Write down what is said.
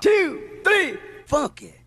two, three, funky.